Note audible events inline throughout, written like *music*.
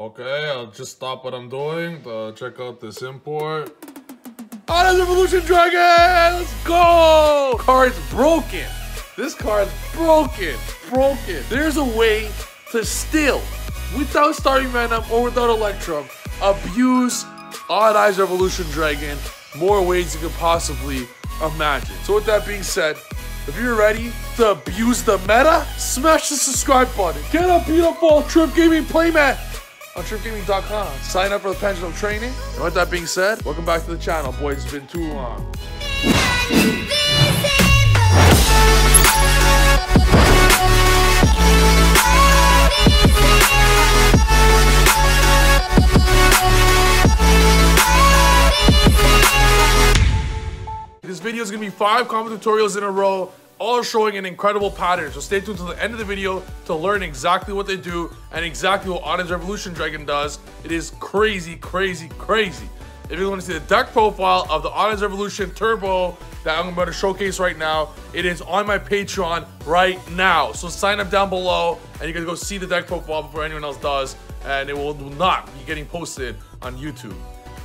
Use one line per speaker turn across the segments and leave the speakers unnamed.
Okay, I'll just stop what I'm doing check out this import. Odd Eyes Revolution Dragon! Let's go! Card's broken. This card's broken. Broken. There's a way to still, without Starving Venom or without Electrum, abuse Odd Eyes Revolution Dragon more ways you could possibly imagine. So with that being said, if you're ready to abuse the meta, smash the subscribe button. Get a beautiful Trif Gaming playmat on trifgaming.com. Sign up for the pendulum training. And with that being said, welcome back to the channel, boys. It's been too long. This video is going to be five combo tutorials in a row, all showing an incredible pattern. So stay tuned to the end of the video to learn exactly what they do and exactly what Odd Eyes Revolution Dragon does. It is crazy, crazy, crazy. If you want to see the deck profile of the Odd Eyes Revolution Turbo that I'm about to showcase right now, it is on my Patreon right now. So sign up down below and you can go see the deck profile before anyone else does. And it will not be getting posted on YouTube.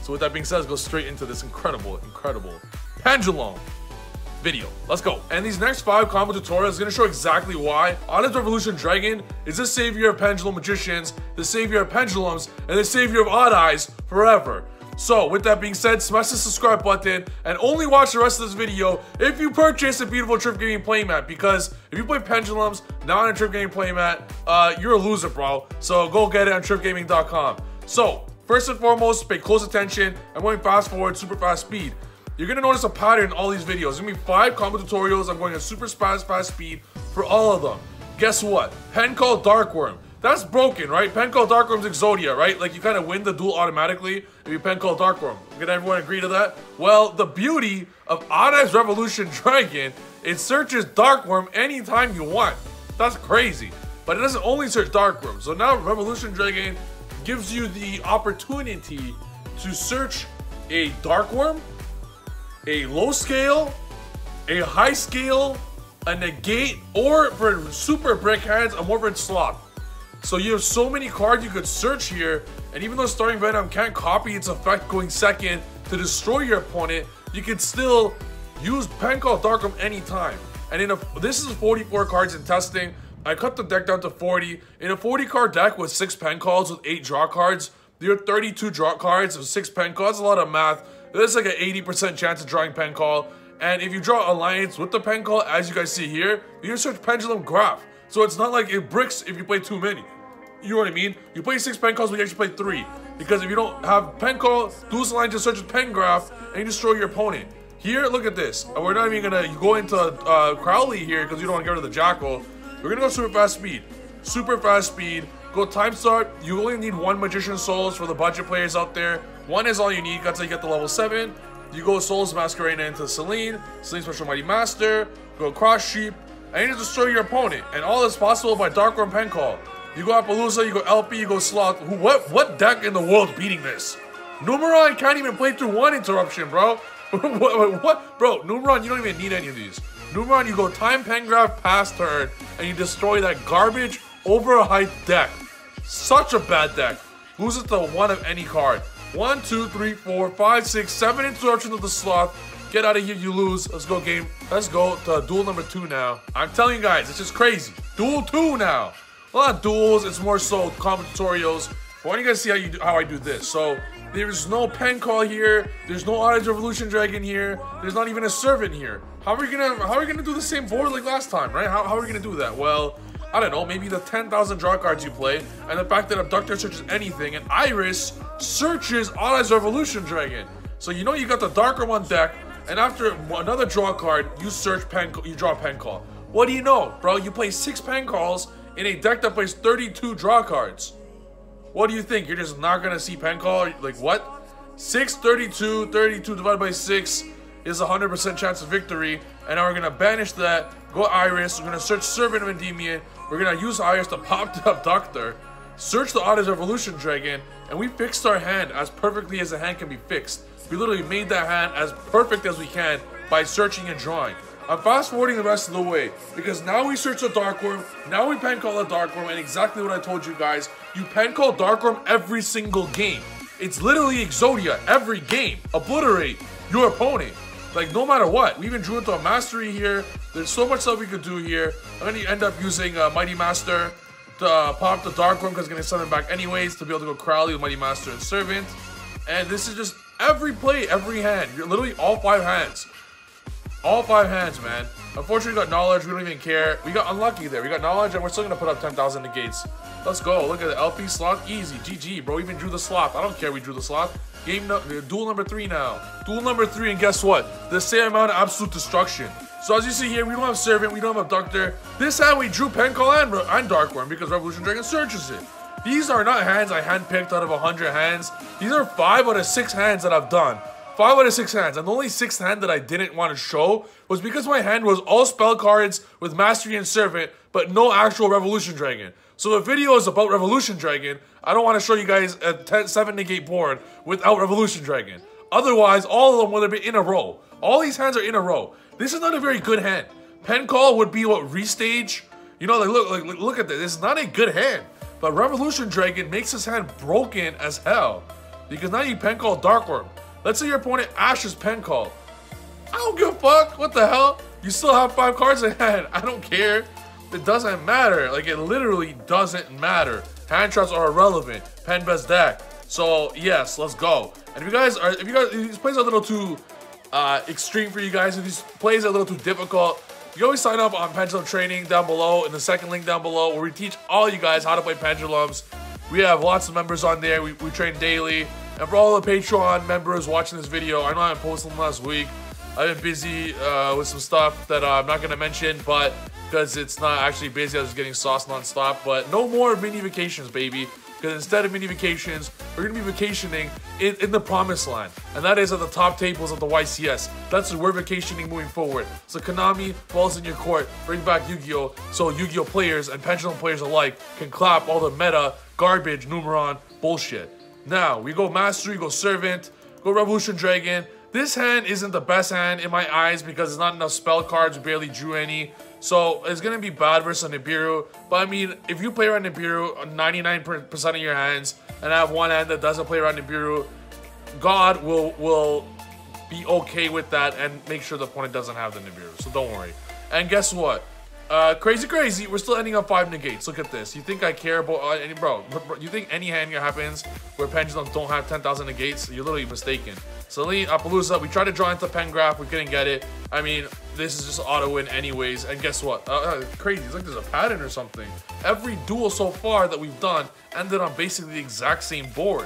So with that being said, let's go straight into this incredible, incredible pendulum video. Let's go. And these next five combo tutorials going to show exactly why Odd Eyes Revolution Dragon is the savior of pendulum magicians, the savior of pendulums, and the savior of odd eyes forever. So with that being said, smash the subscribe button and only watch the rest of this video if you purchase a beautiful Trif Gaming playmat because if you play pendulums not on a Trif Gaming playmat, uh, you're a loser, bro. So go get it on trifgaming.com. So first and foremost, pay close attention. I'm going fast forward, super fast speed. You're gonna notice a pattern in all these videos. There's gonna be five combo tutorials. I'm going at super fast, fast speed for all of them. Guess what? Pen called Darkwurm. That's broken, right? Pen called Darkwurm's Exodia, right? Like you kind of win the duel automatically if you pen called Darkwurm. Can everyone agree to that? Well, the beauty of Odd Revolution Dragon, it searches Darkwurm anytime you want. That's crazy. But it doesn't only search Darkwurm. So now Revolution Dragon gives you the opportunity to search a Darkwurm, a low scale, a high scale, a negate, or for super brick hands, a Morphin Sloth. So you have so many cards you could search here, and even though Starving Venom can't copy its effect going second to destroy your opponent, you can still use Pen Call Darkwurm anytime. And in a this is 44 cards in testing. I cut the deck down to 40. In a 40 card deck with 6 pen calls with 8 draw cards, there are 32 draw cards with 6 pen calls. a lot of math. There's like an 80% chance of drawing pen call. And if you draw Alliance with the pen call, as you guys see here, you search Pendulum Graph. So it's not like it bricks if you play too many. You know what I mean? You play six pen calls, but you actually play three. Because if you don't have pen call, Duelist Alliance just searches pen graph and you destroy your opponent. Here, look at this. We're not even gonna go into uh, Crowley here because you don't want to get rid of the Jackal. We're gonna go super fast speed. Super fast speed. Go time start. You only need one Magician Souls for the budget players out there. One is all you need. How you get the level 7. You go Souls Masquerade into Selene. Selene Special Mighty Master. Go Cross Sheep. And you destroy your opponent. And all is possible by Darkwurm Pen Call. You go Apollousa, you go LP, you go Sloth. Who, what, what deck in the world beating this? Numeron can't even play through one interruption, bro. *laughs* what, what, what? Bro, Numeron, you don't even need any of these. Numeron, you go time Pengraph past turn, and you destroy that garbage over a height deck. Such a bad deck. Loses to one of any card. One, two, three, four, five, six, seven interruptions of the sloth. Get out of here, you lose. Let's go game. Let's go to duel number two now. I'm telling you guys, it's just crazy. Duel two now. A lot of duels, it's more so combo tutorials. But why don't you guys see how you do, how I do this? So there's no pen call here. There's no Odd Revolution Dragon here. There's not even a servant here. How are we gonna how are we gonna do the same board like last time, right? How, how are we gonna do that? Well, I don't know, maybe the 10,000 draw cards you play, and the fact that Abductor searches anything, and Iris searches Odd Eyes Revolution Dragon. So you know you got the darker one deck, and after another draw card, you search pen, you draw pen call. What do you know, bro? You play six pen calls in a deck that plays 32 draw cards. What do you think? You're just not gonna see pen call? Like what? 6, 32, 32 divided by 6 is 100% chance of victory. And now we're gonna banish that, go Iris, we're gonna search Servant of Endymion, we're gonna use Iris to pop *laughs* the Abductor, search the Eyes Revolution Dragon, and we fixed our hand as perfectly as a hand can be fixed. We literally made that hand as perfect as we can by searching and drawing. I'm fast forwarding the rest of the way because now we search the Dark Wurm, now we pen call a Dark Wurm, and exactly what I told you guys, you pen call Dark Wurm every single game. It's literally Exodia every game. Obliterate your opponent. Like, no matter what. We even drew into a Mastery here. There's so much stuff we could do here. I'm going to end up using uh, Mighty Master to uh, pop the Dark Wurm because it's going to send him back anyways to be able to go Crowley with Mighty Master and Servant. And this is just every play, every hand. You're literally all five hands. All five hands, man. Unfortunately, we got knowledge. We don't even care. We got unlucky there. We got knowledge, and we're still gonna put up 10,000 negates. Let's go. Look at the LP slot. Easy. GG, bro. Even drew the slot. I don't care we drew the slot. Game no uh, duel number three now. Duel number three, and guess what? The same amount of absolute destruction. So as you see here, we don't have Servant, we don't have Abductor. This hand we drew Pen Call and, and Dark Wurm because Revolution Dragon searches it. These are not hands I handpicked out of 100 hands. These are 5 out of 6 hands that I've done. 5 out of 6 hands. And the only 6th hand that I didn't want to show was because my hand was all spell cards with Mastery and Servant, but no actual Revolution Dragon. So the video is about Revolution Dragon. I don't want to show you guys a 10, 7 negate board without Revolution Dragon. Otherwise, all of them would have been in a row. All these hands are in a row. This is not a very good hand. Pen Call would be what restage. You know, like look, like look at this. This is not a good hand. But Revolution Dragon makes his hand broken as hell. Because now you pen call Dark Wurm. Let's say your opponent Ash's pen call. I don't give a fuck. What the hell? You still have five cards in hand. *laughs* I don't care. It doesn't matter. Like, it literally doesn't matter. Hand traps are irrelevant. Pen best deck. So, yes, let's go. And if you guys are, if you guys, if plays a little too uh, extreme for you guys, if these plays a little too difficult, you always sign up on Pendulum Training down below in the second link down below where we teach all you guys how to play Pendulums. We have lots of members on there. We, we train daily. And for all the Patreon members watching this video, I know I haven't posted them last week. I've been busy uh, with some stuff that uh, I'm not going to mention, but because it's not actually busy, I was getting sauce nonstop. But no more mini vacations, baby. Because instead of mini vacations, we're going to be vacationing in, in, the promised land. And that is at the top tables of the YCS. That's where we're vacationing moving forward. So Konami balls in your court, bring back Yu-Gi-Oh! So Yu-Gi-Oh! players and Pendulum players alike can clap all the meta, garbage, Numeron bullshit. Now, we go Mastery, go Servant, go Revolution Dragon. This hand isn't the best hand in my eyes because there's not enough spell cards, barely drew any. So it's gonna be bad versus Nibiru. But I mean, if you play around Nibiru 99% of your hands and I have one hand that doesn't play around Nibiru, God will will be okay with that and make sure the opponent doesn't have the Nibiru. So don't worry. And guess what? Uh, crazy, crazy. We're still ending up five negates. Look at this. You think I care about uh, any bro? You think any hand here happens where pendulums don't have 10,000 negates? You're literally mistaken. Selene, Apollousa, we tried to draw into Pengraph. We couldn't get it. I mean, this is just auto win anyways. And guess what? Uh, uh, crazy. It's like there's a pattern or something. Every duel so far that we've done ended on basically the exact same board.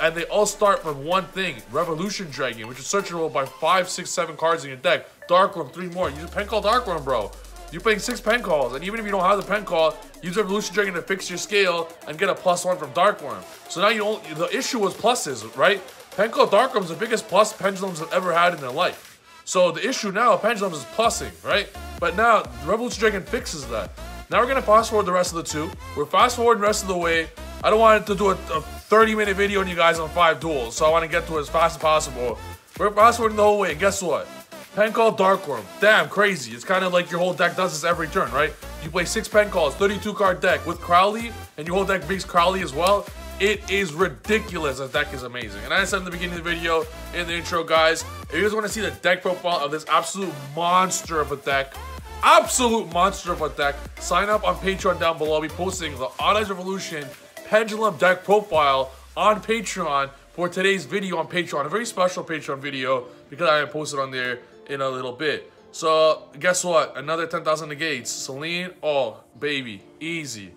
And they all start from one thing, Revolution Dragon, which is searchable by five, six, seven cards in your deck. Dark Wurm, three more. Use a pen called Dark Wurm, bro. You're playing six pen calls, and even if you don't have the pen call, use Revolution Dragon to fix your scale and get a plus one from Dark Wurm. So now you only, the issue was pluses, right? Pen call Dark Wurm is the biggest plus Pendulums have ever had in their life. So the issue now, Pendulums is plussing, right? But now, Revolution Dragon fixes that. Now we're gonna fast forward the rest of the two. We're fast forwarding the rest of the way. I don't want to do a, a 30 minute video on you guys on five duels, so I want to get to it as fast as possible. We're fast forwarding the whole way, and guess what? Pen call Dark Wurm. Damn, crazy. It's kind of like your whole deck does this every turn, right? You play six pen calls, 32 card deck with Crowley, and your whole deck beats Crowley as well. It is ridiculous. That deck is amazing. And I said in the beginning of the video, in the intro, guys, if you guys want to see the deck profile of this absolute monster of a deck, absolute monster of a deck, sign up on Patreon down below. I'll be posting the Odd Revolution Pendulum deck profile on Patreon for today's video on Patreon. A very special Patreon video because I have posted on there in a little bit. So, guess what? Another 10,000 negates. Selene, oh, baby. Easy.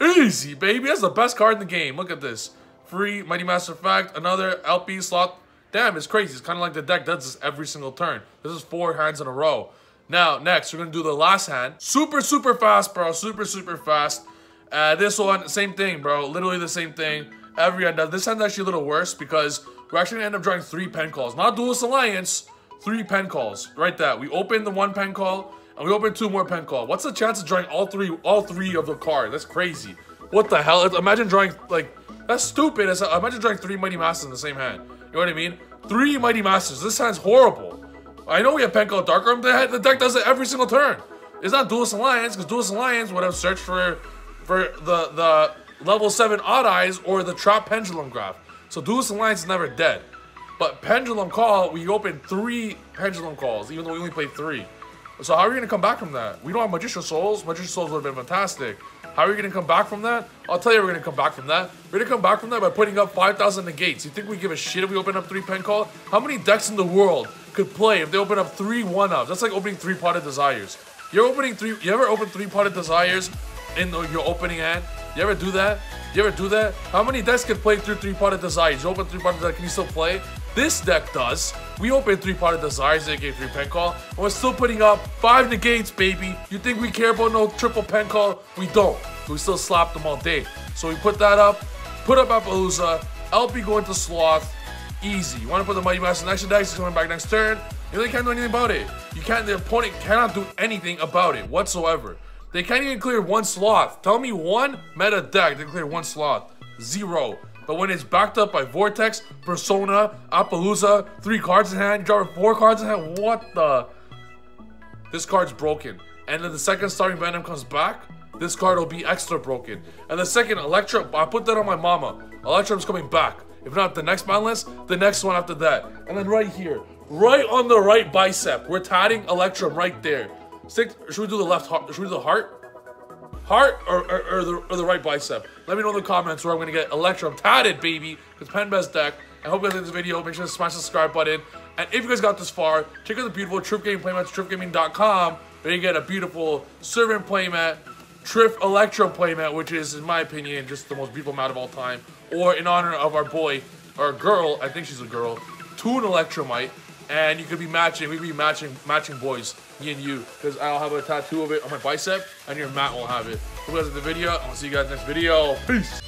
Easy, baby. That's the best card in the game. Look at this. Free Mighty Master Fact. Another LP slot. Damn, it's crazy. It's kind of like the deck does this every single turn. This is four hands in a row. Now, next, we're going to do the last hand. Super, super fast, bro. Super, super fast. Uh, this one, same thing, bro. Literally the same thing. Every hand does. This hand's actually a little worse because we're actually going to end up drawing three pen calls. Not Duelist Alliance, three pen calls. Right that. We open the one pen call, and we open two more pen call. What's the chance of drawing all three all three of the card? That's crazy. What the hell? Imagine drawing, like, that's stupid. Imagine drawing three Mighty Masters in the same hand. You know what I mean? Three Mighty Masters. This hand's horrible. I know we have pen call Dark Wurm. The, the deck does it every single turn. It's not Duelist Alliance, because Duelist Alliance would have searched for for the the level 7 Odd Eyes or the Trap Pendulum Graph. So Duelist Alliance is never dead. But Pendulum Call, we opened three Pendulum Calls, even though we only played three. So how are we going to come back from that? We don't have Magician Souls. Magician Souls would have been fantastic. How are we going to come back from that? I'll tell you we're going to come back from that. We're going to come back from that by putting up 5,000 negates. You think we give a shit if we open up three pen call? How many decks in the world could play if they open up three one-ups? That's like opening three potted desires. You're opening three, you ever open three potted desires in your opening hand? You ever do that? You ever do that? How many decks can play through three potted desires? You open three potted desires, can you still play? This deck does. We open three potted desires, they gave three pen call, and we're still putting up five negates, baby. You think we care about no triple pen call? We don't. We still slap them all day. So we put that up, put up Apollousa, LP going to Sloth, easy. You want to put the Mighty Master next to he's coming back next turn. You really can't do anything about it. You can't, the opponent cannot do anything about it whatsoever. They can't even clear one sloth. Tell me one meta deck that clear one sloth. Zero. But when it's backed up by Vortex, Persona, Apollousa, three cards in hand, you draw four cards in hand, what the? This card's broken. And then the second Starving Venom comes back, this card will be extra broken. And the second Electrum, I put that on my mama. Electrum's coming back. If not the next ban list, the next one after that. And then right here, right on the right bicep, we're tatting Electrum right there. Stick, should we do the left heart? Should we do the heart? Heart or, or, or, the, or the right bicep? Let me know in the comments where I'm going to get Electrum tatted, baby. Because Pen Best deck. I hope you guys like this video. Make sure to smash the subscribe button. And if you guys got this far, check out the beautiful Trif Game Playmats, trifgaming.com, where you get a beautiful Servant playmat, Trif Electro playmat, which is, in my opinion, just the most beautiful mat of all time. Or in honor of our boy, or girl, I think she's a girl, Toon Electrumite and you could be matching. We'd be matching, matching boys, me and you, because I'll have a tattoo of it on my bicep, and your mat will have it. Hope you guys like the video. I'll see you guys next video. Peace.